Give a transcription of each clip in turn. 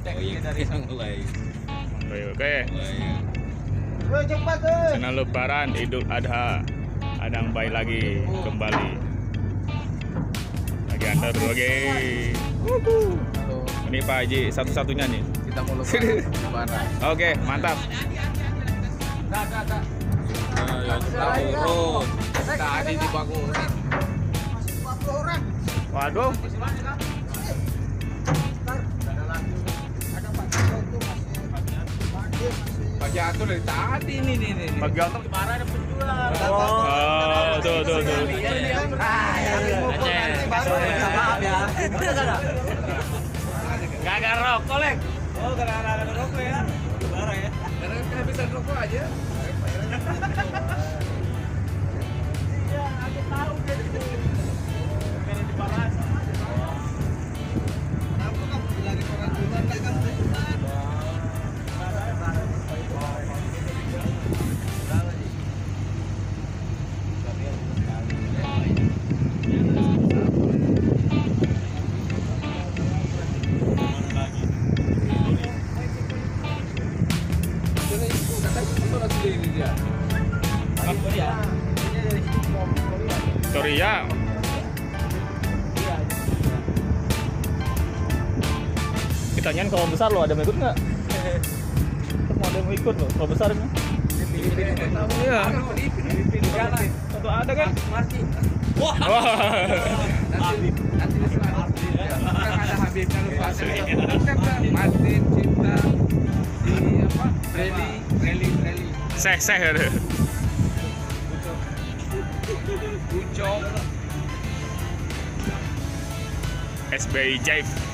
dari yang lain. Oke, oke. Senang lebaran Idul Adha. Adang baik lagi kembali. Lagi antar oke. Ini Pak Haji satu-satunya nih. kita mau lebaran. Oke, mantap. Yang. Tadi dibangunin. Waduh. Jatuh dari tadi nih nih nih. Pak Gatot Kemarin ada penjual. Oh, tuh tuh tuh. Maaf ya. Gak ada rokok, Lek. Oh, karena ada rokok ya. Lebaran ya. Karena kehabisan rokok aja. Ditanyain kalau besar lo ada yang ikut nggak? Mau ada yang mau ikut lo kalau besar ini? Tentu ada kan? Masih. Wah. Nanti nanti ada Habibnya lupa. Kan Martin Cinta di apa? Rally, rally, rally. Seh seh ada. Ucok. SBI Jive.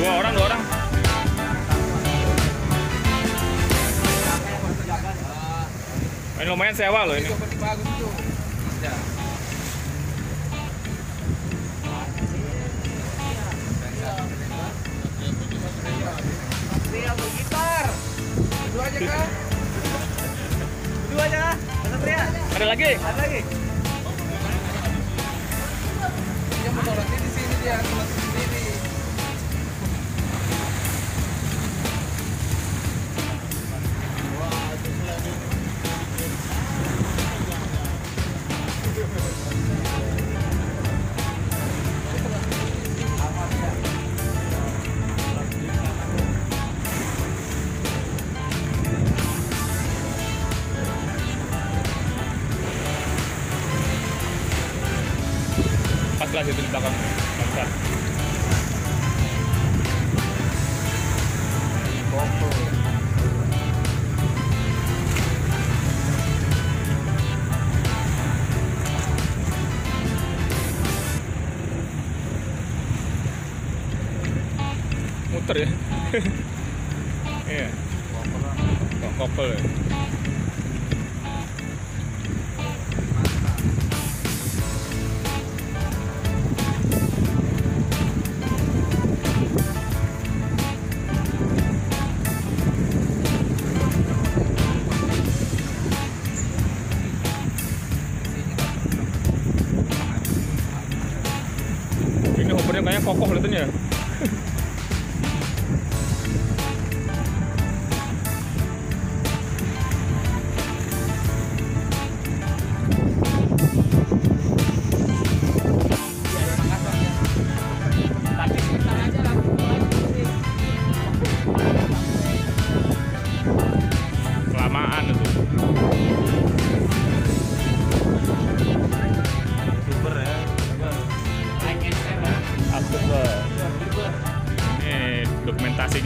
Dua orang, dua orang. Ini lumayan sewa loh ini. Dua aja kah? Dua aja. Ada lagi? Ada lagi. Pas lah di belakang. Muter ya. Iya. Kopel ya.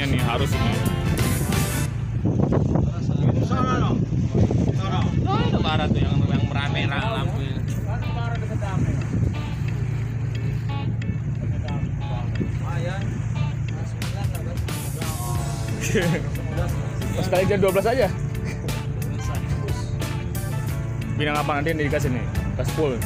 Ini nih harus ini barat tuh yang yang merah-merah lampu Pas kali jam 12 aja. Bintang apa nanti yang dikasih nih? Kas full.